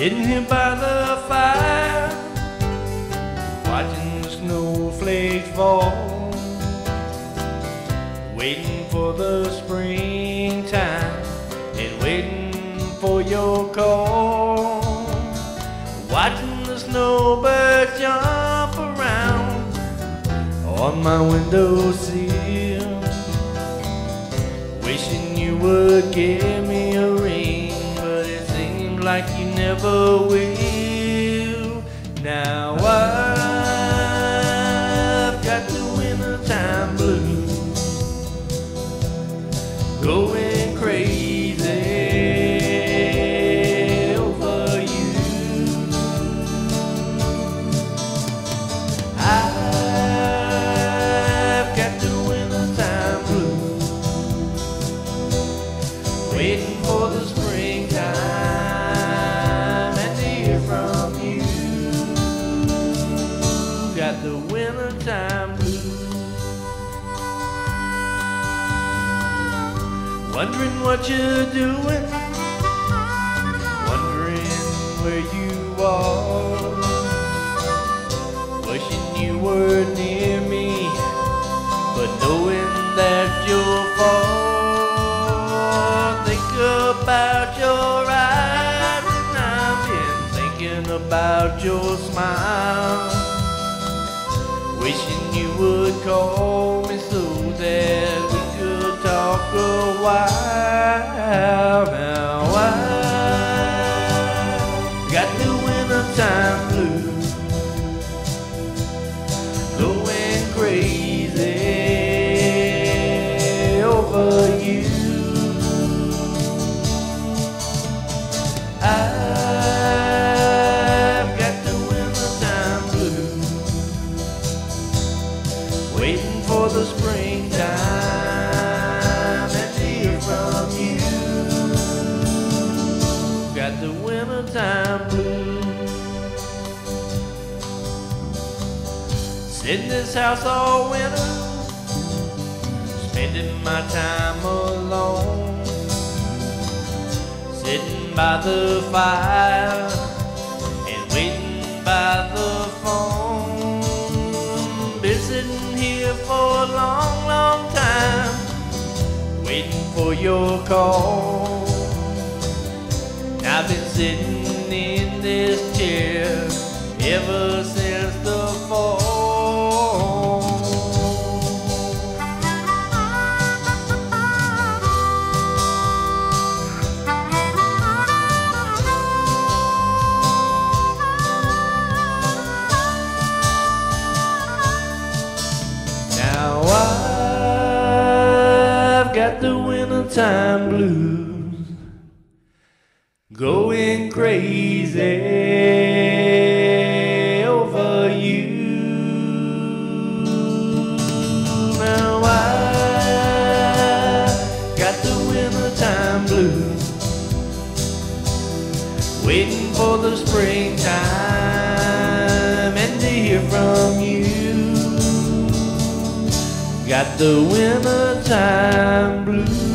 Sitting here by the fire, watching the snowflakes fall, waiting for the springtime and waiting for your call. Watching the snowbirds jump around on my windowsill, wishing you would give me like you never will. Now I've got the wintertime blues Wondering what you're doing, wondering where you are, wishing you were near me, but knowing that you're far. Think about your eyes, and I've been thinking about your smile. Wishing you would call waiting for the springtime and hear from you. Got the wintertime blues. Sit in this house all winter, spending my time alone, sitting by the fire sitting here for a long, long time, waiting for your call. I've been sitting in this chair ever since the wintertime blues going crazy over you. Now I got the wintertime blues waiting for the springtime and to hear from you. Got the wintertime blues.